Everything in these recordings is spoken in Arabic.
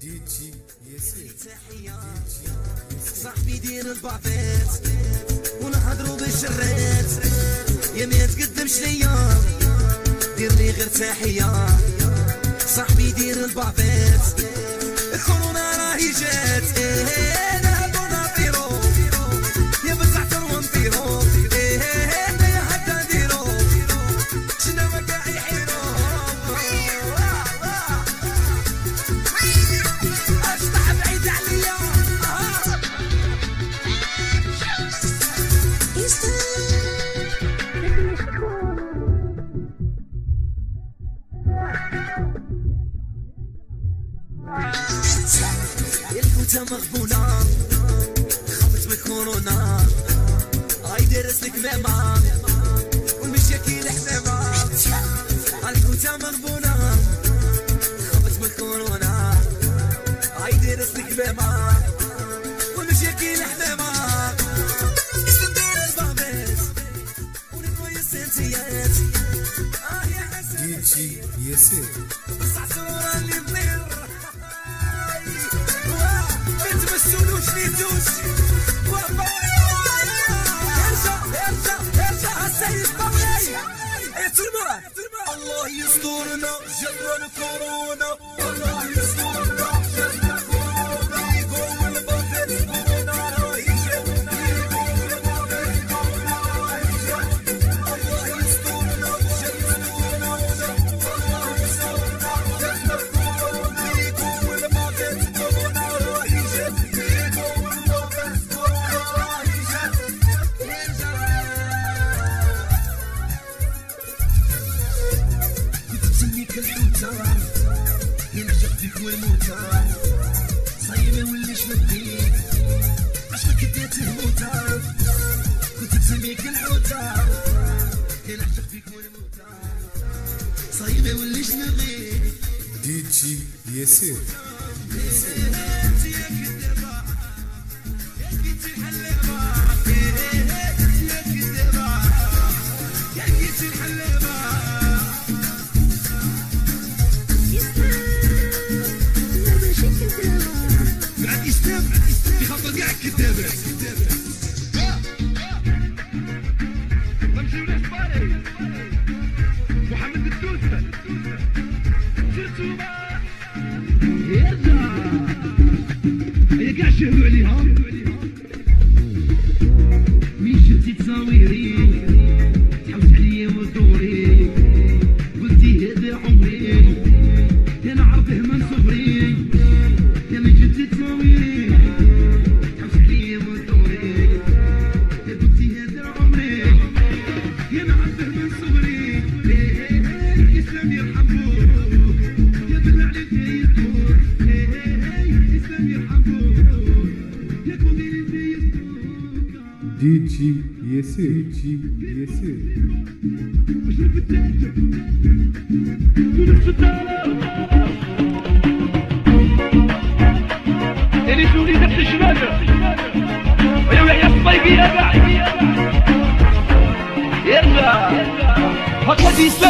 دي جي ياسين صاحبي دير الباطيت ونهضروا بالشريت يا ما تقدمش ليا دير لي غير تحية صاحبي دير الباطيت الكورونا راهي جات. الكوتة مغبونة خفت من الكورونا هاي دارس لك ماما والمشاكل حمامة الكوتة مغبونة خفت من الكورونا هاي دارس لك ماما والمشاكل حمامة يا حسن فيك والموتى صايم يوليش مديك عشقك اديته موتى كنت تسميك الحوتة. ينجح فيك والموتى صايم يوليش نغيك دي جي ياسين محمد شفتي تصاويري تحوس عليا ودوري Didi e esse Didi e esse Ele sorri da chegada. Eu ia para guiada. Erga. Hakka diyse.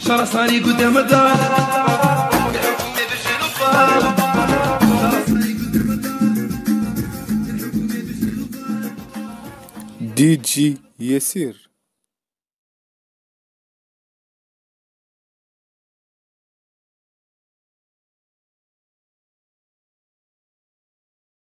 Şara sani gudem dar. يا باعي